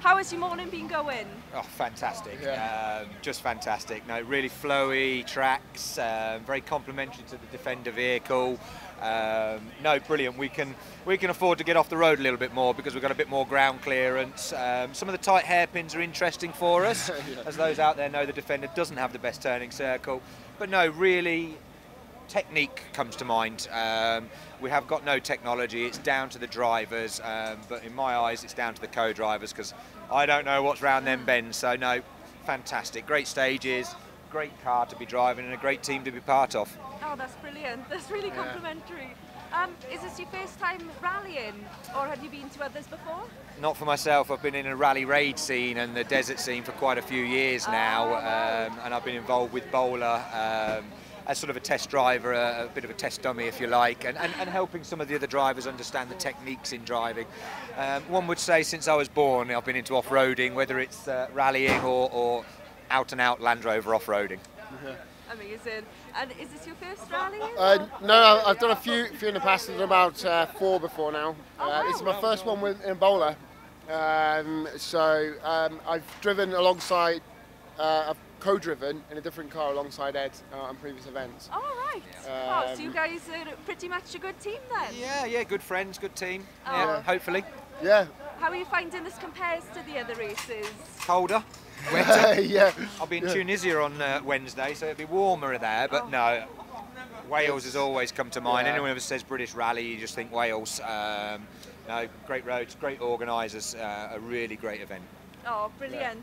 How has your morning been going? Oh, fantastic. Yeah. Um, just fantastic. No, really flowy tracks, um, very complimentary to the Defender vehicle. Um, no, brilliant. We can we can afford to get off the road a little bit more because we've got a bit more ground clearance. Um, some of the tight hairpins are interesting for us, as those out there know the Defender doesn't have the best turning circle. But no, really technique comes to mind. Um, we have got no technology, it's down to the drivers, um, but in my eyes, it's down to the co drivers because I don't know what's round them bends. So, no, fantastic. Great stages, great car to be driving, and a great team to be part of. Oh, that's brilliant. That's really complimentary. Um, is this your first time rallying, or have you been to others before? Not for myself, I've been in a rally raid scene and the desert scene for quite a few years now, um, and I've been involved with Bowler. As sort of a test driver, a, a, bit of a test dummy, if you like, and, and, and, helping some of the other drivers understand the techniques in driving. Um, one would say since I was born, I've been into off-roading, whether it's uh, rallying or, or, out and out Land Rover off-roading. Amazing. And is this your first rally? Uh, no, I've done a few, few in the past. I've done about uh, four before now. Oh, uh, wow. This is my first one with, in Bowler. Um, so um, I've driven alongside, uh, I've co-driven in a different car alongside Edd uh, on previous events. All right. oh, so you Um, guys are pretty much a good team then? Yeah, yeah, good friends, good team. Oh. Yeah, hopefully. Yeah, How are you finding this compares to the other races? Colder, wetter. yeah. I'll be in Tunisia on uh, Wednesday, so it'll be warmer there. But Oh. no, Wales has always come to mind. Yeah. Anyone who says British Rally, you just think Wales. Um, no, great roads, great organisers, uh, a really great event. Oh, brilliant.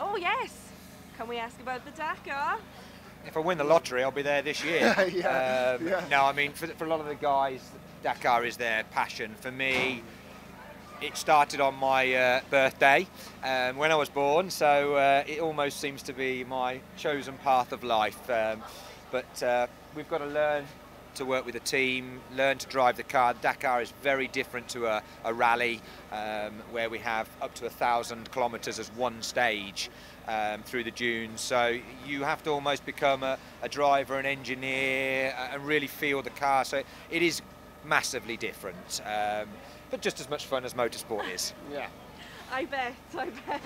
Oh, yes. Can we ask about the Dakar? If I win the lottery, I'll be there this year. Yeah, Um, yeah. No, I mean, for, for a lot of the guys, Dakar is their passion. For me, it started on my uh, birthday um, when I was born, so uh, it almost seems to be my chosen path of life. Um, but uh, we've got to learn to work with a team, learn to drive the car. Dakar is very different to a, a rally um, where we have up to a thousand kilometres as one stage um, through the dunes. So you have to almost become a, a driver, an engineer, and really feel the car. So it is massively different, um, but just as much fun as motorsport is. Yeah. I bet, I bet.